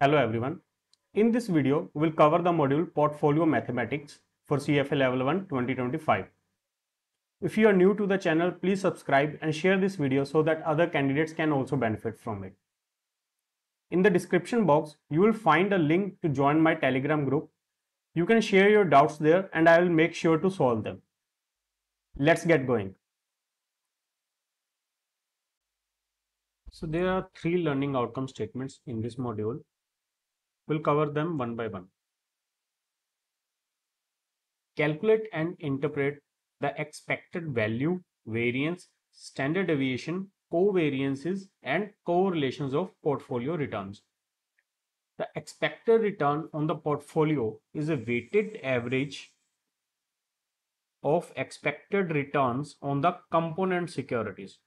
Hello everyone. In this video, we will cover the module Portfolio Mathematics for CFA Level 1 2025. If you are new to the channel, please subscribe and share this video so that other candidates can also benefit from it. In the description box, you will find a link to join my Telegram group. You can share your doubts there and I will make sure to solve them. Let's get going. So there are three learning outcome statements in this module We'll cover them one by one. Calculate and interpret the expected value, variance, standard deviation, covariances and correlations of portfolio returns. The expected return on the portfolio is a weighted average of expected returns on the component securities.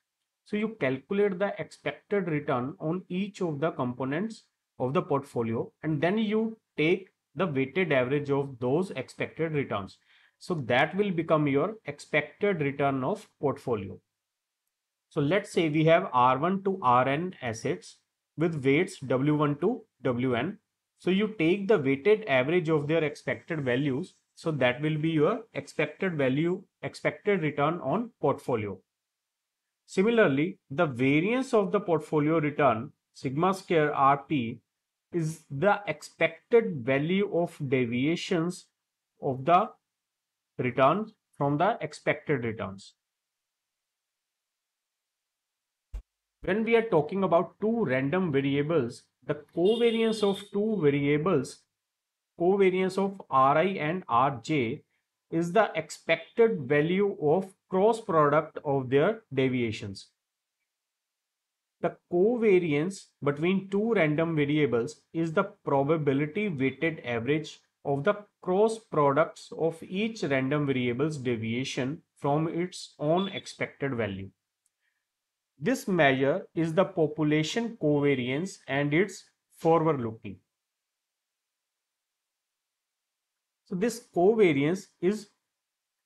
So you calculate the expected return on each of the components of the portfolio and then you take the weighted average of those expected returns. So that will become your expected return of portfolio. So let's say we have R1 to Rn assets with weights W1 to Wn. So you take the weighted average of their expected values. So that will be your expected value, expected return on portfolio. Similarly, the variance of the portfolio return sigma square Rp is the expected value of deviations of the returns from the expected returns. When we are talking about two random variables, the covariance of two variables, covariance of Ri and Rj is the expected value of cross product of their deviations. The covariance between two random variables is the probability weighted average of the cross products of each random variable's deviation from its own expected value. This measure is the population covariance and it's forward looking. So this covariance is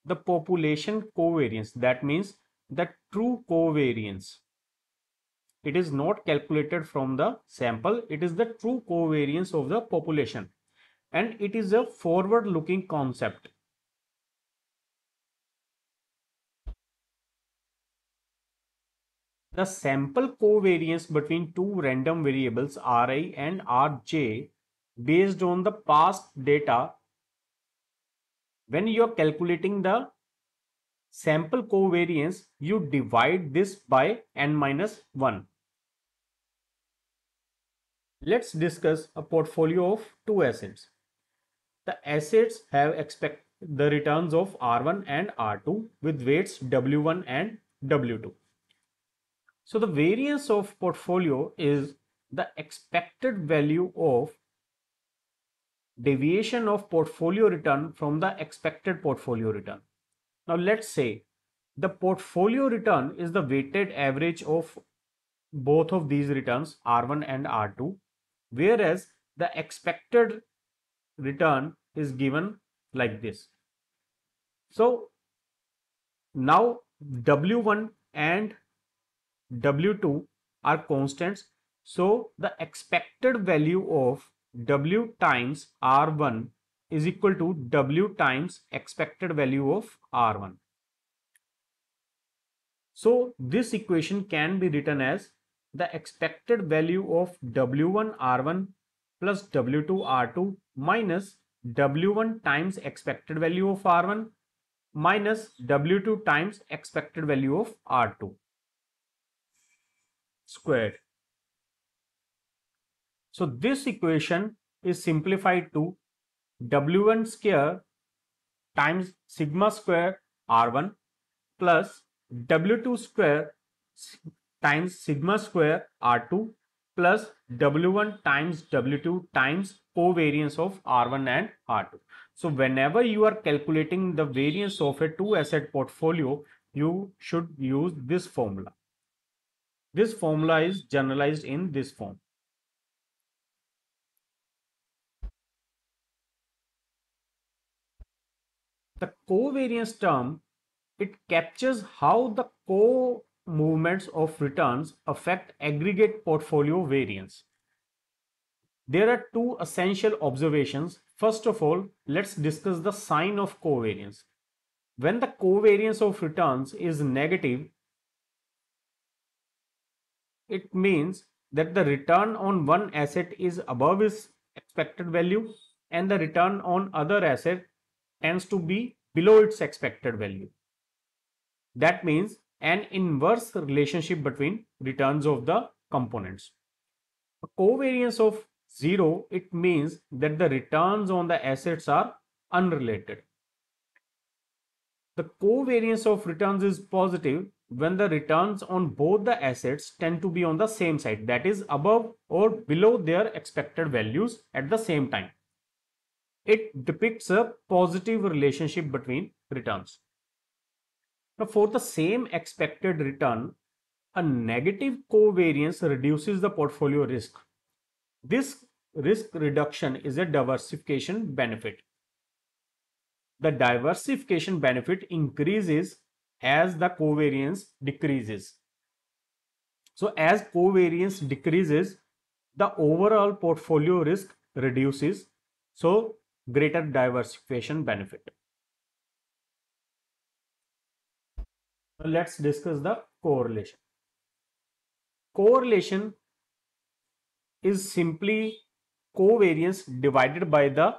the population covariance that means the true covariance it is not calculated from the sample. It is the true covariance of the population. And it is a forward looking concept. The sample covariance between two random variables ri and rj based on the past data when you are calculating the sample covariance you divide this by n minus 1 Let's discuss a portfolio of two assets. The assets have expect the returns of R1 and R2 with weights W1 and W2. So the variance of portfolio is the expected value of deviation of portfolio return from the expected portfolio return. Now let's say the portfolio return is the weighted average of both of these returns R1 and R2 whereas the expected return is given like this. So now W1 and W2 are constants. So the expected value of W times R1 is equal to W times expected value of R1. So this equation can be written as the expected value of W1 R1 plus W2 R2 minus W1 times expected value of R1 minus W2 times expected value of R2 squared. So this equation is simplified to W1 square times sigma square R1 plus W2 square times sigma square R2 plus W1 times W2 times covariance of R1 and R2. So whenever you are calculating the variance of a two asset portfolio, you should use this formula. This formula is generalized in this form. The covariance term, it captures how the co movements of returns affect aggregate portfolio variance. There are two essential observations. First of all, let's discuss the sign of covariance. When the covariance of returns is negative, it means that the return on one asset is above its expected value and the return on other asset tends to be below its expected value. That means an inverse relationship between returns of the components. A covariance of 0, it means that the returns on the assets are unrelated. The covariance of returns is positive when the returns on both the assets tend to be on the same side that is above or below their expected values at the same time. It depicts a positive relationship between returns. Now for the same expected return, a negative covariance reduces the portfolio risk. This risk reduction is a diversification benefit. The diversification benefit increases as the covariance decreases. So as covariance decreases, the overall portfolio risk reduces. So greater diversification benefit. Let's discuss the correlation. Correlation is simply covariance divided by the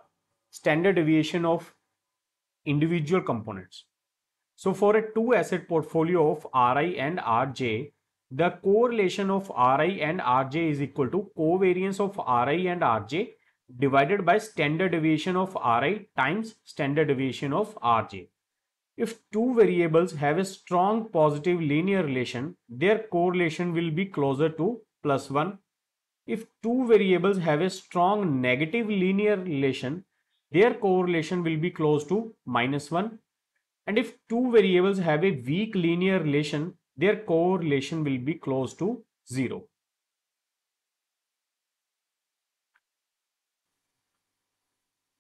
standard deviation of individual components. So for a two asset portfolio of Ri and Rj, the correlation of Ri and Rj is equal to covariance of Ri and Rj divided by standard deviation of Ri times standard deviation of Rj. If two variables have a strong positive linear relation, their correlation will be closer to plus 1. If two variables have a strong negative linear relation, their correlation will be close to minus 1. And if two variables have a weak linear relation, their correlation will be close to 0.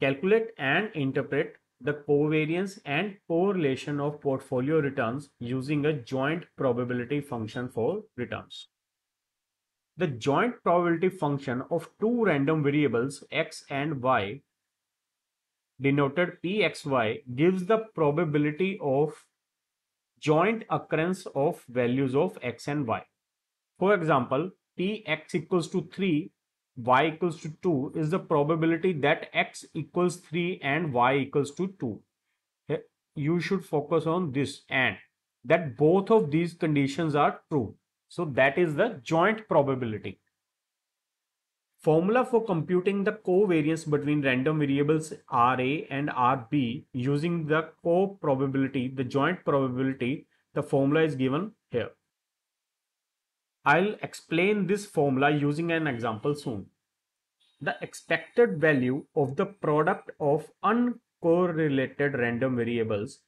Calculate and interpret the covariance and correlation of portfolio returns using a joint probability function for returns. The joint probability function of two random variables x and y denoted pxy gives the probability of joint occurrence of values of x and y. For example, px equals to 3 y equals to 2 is the probability that x equals 3 and y equals to 2. You should focus on this and that both of these conditions are true. So that is the joint probability. Formula for computing the covariance between random variables Ra and Rb using the co-probability, the joint probability, the formula is given here. I'll explain this formula using an example soon. The expected value of the product of uncorrelated random variables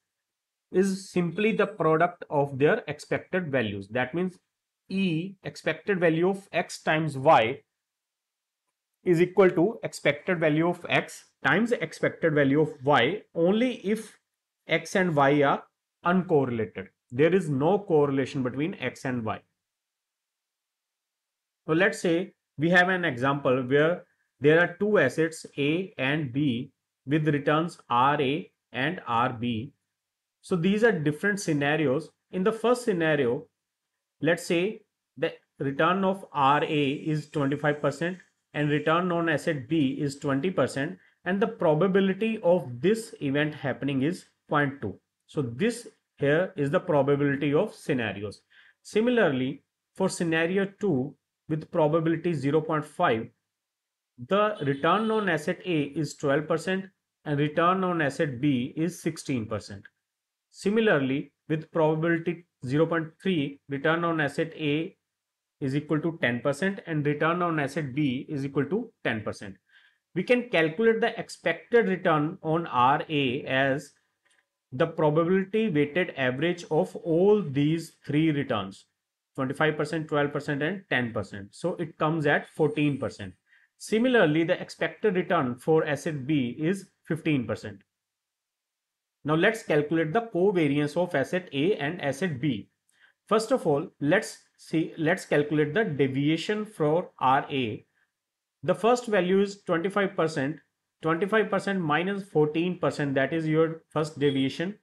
is simply the product of their expected values. That means E expected value of x times y is equal to expected value of x times expected value of y only if x and y are uncorrelated. There is no correlation between x and y. So let's say we have an example where there are two assets A and B with returns RA and RB. So these are different scenarios. In the first scenario, let's say the return of RA is 25% and return on asset B is 20% and the probability of this event happening is 0.2. So this here is the probability of scenarios. Similarly, for scenario 2, with probability 0.5, the return on asset A is 12% and return on asset B is 16%. Similarly, with probability 0.3, return on asset A is equal to 10% and return on asset B is equal to 10%. We can calculate the expected return on RA as the probability weighted average of all these three returns. 25%, 12% and 10%. So it comes at 14%. Similarly, the expected return for asset B is 15%. Now let's calculate the covariance of asset A and asset B. First of all, let's see, let's calculate the deviation for RA. The first value is 25%. 25% minus 14% that is your first deviation.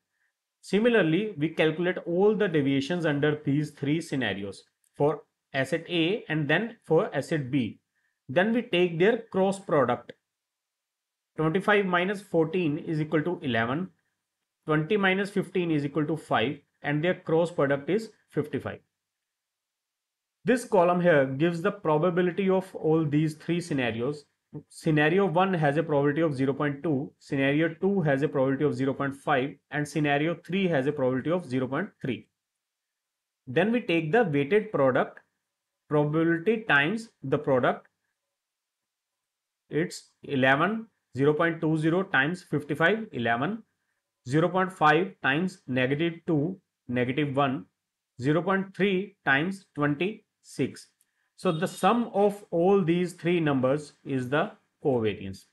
Similarly, we calculate all the deviations under these three scenarios for asset A and then for asset B. Then we take their cross product. 25 minus 14 is equal to 11. 20 minus 15 is equal to 5 and their cross product is 55. This column here gives the probability of all these three scenarios. Scenario 1 has a probability of 0.2, scenario 2 has a probability of 0.5 and scenario 3 has a probability of 0.3. Then we take the weighted product probability times the product. It's 11, 0.20 times 55, 11, 0.5 times negative 2, negative 1, 0.3 times 20, 6. So the sum of all these three numbers is the covariance.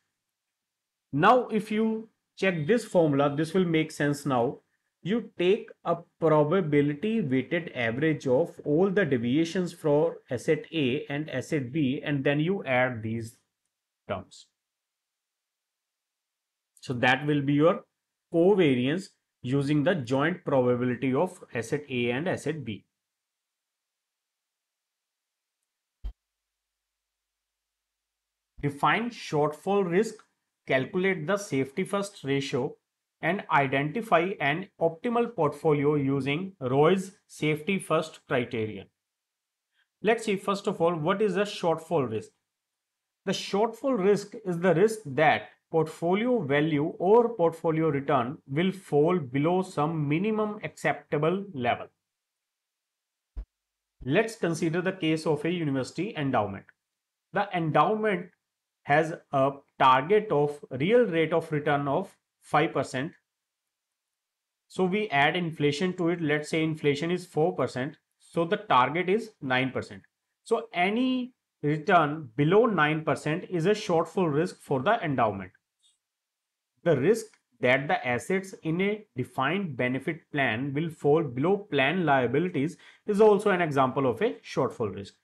Now if you check this formula, this will make sense now. You take a probability weighted average of all the deviations for asset A and asset B and then you add these terms. So that will be your covariance using the joint probability of asset A and asset B. Define shortfall risk, calculate the safety first ratio and identify an optimal portfolio using Roy's safety first criterion. Let's see first of all what is a shortfall risk. The shortfall risk is the risk that portfolio value or portfolio return will fall below some minimum acceptable level. Let's consider the case of a university endowment. The endowment has a target of real rate of return of 5%. So we add inflation to it. Let's say inflation is 4%. So the target is 9%. So any return below 9% is a shortfall risk for the endowment. The risk that the assets in a defined benefit plan will fall below plan liabilities is also an example of a shortfall risk.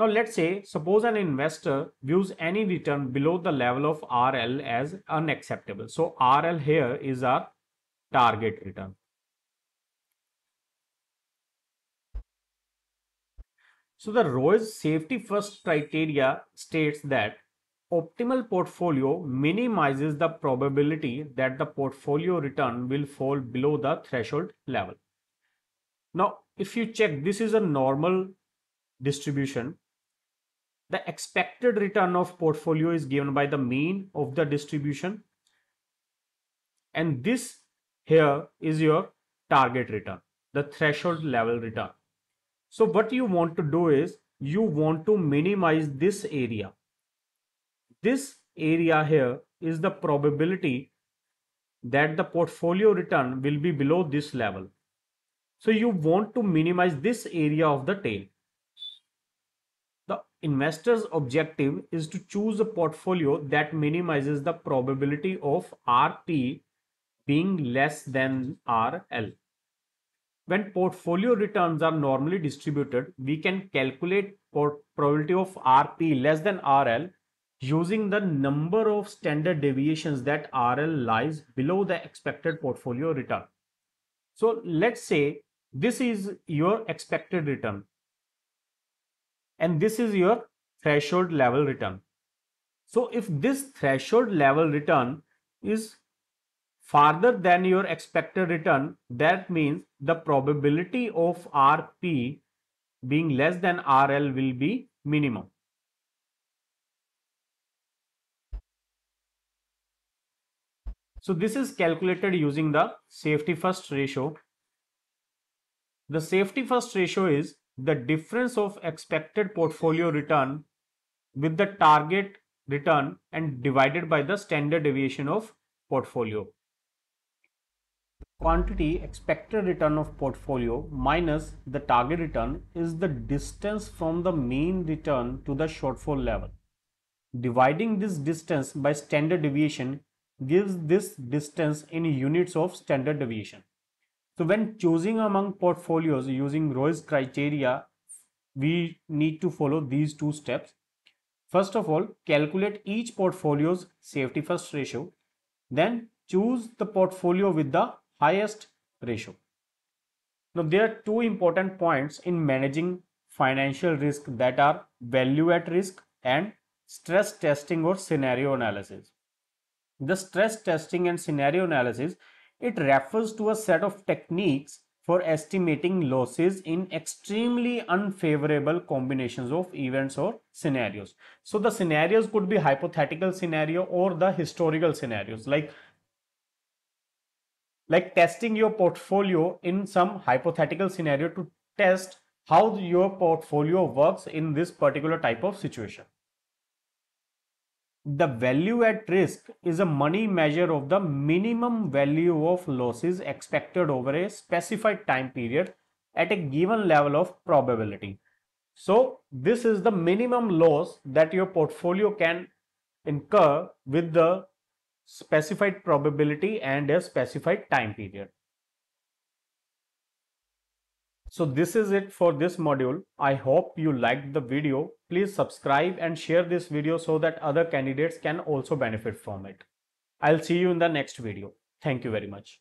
Now let's say, suppose an investor views any return below the level of RL as unacceptable. So RL here is our target return. So the Roy's safety first criteria states that optimal portfolio minimizes the probability that the portfolio return will fall below the threshold level. Now, if you check, this is a normal distribution the expected return of portfolio is given by the mean of the distribution. And this here is your target return, the threshold level return. So what you want to do is you want to minimize this area. This area here is the probability that the portfolio return will be below this level. So you want to minimize this area of the tail investor's objective is to choose a portfolio that minimizes the probability of RP being less than RL. When portfolio returns are normally distributed, we can calculate probability of RP less than RL using the number of standard deviations that RL lies below the expected portfolio return. So let's say this is your expected return and this is your threshold level return. So if this threshold level return is farther than your expected return, that means the probability of RP being less than RL will be minimum. So this is calculated using the safety first ratio. The safety first ratio is the difference of expected portfolio return with the target return and divided by the standard deviation of portfolio. Quantity expected return of portfolio minus the target return is the distance from the mean return to the shortfall level. Dividing this distance by standard deviation gives this distance in units of standard deviation. So when choosing among portfolios using Roy's criteria, we need to follow these two steps. First of all, calculate each portfolio's safety first ratio. Then choose the portfolio with the highest ratio. Now, there are two important points in managing financial risk that are value at risk and stress testing or scenario analysis. The stress testing and scenario analysis, it refers to a set of techniques for estimating losses in extremely unfavorable combinations of events or scenarios. So the scenarios could be hypothetical scenario or the historical scenarios like like testing your portfolio in some hypothetical scenario to test how your portfolio works in this particular type of situation. The value at risk is a money measure of the minimum value of losses expected over a specified time period at a given level of probability. So this is the minimum loss that your portfolio can incur with the specified probability and a specified time period. So this is it for this module. I hope you liked the video. Please subscribe and share this video so that other candidates can also benefit from it. I'll see you in the next video. Thank you very much.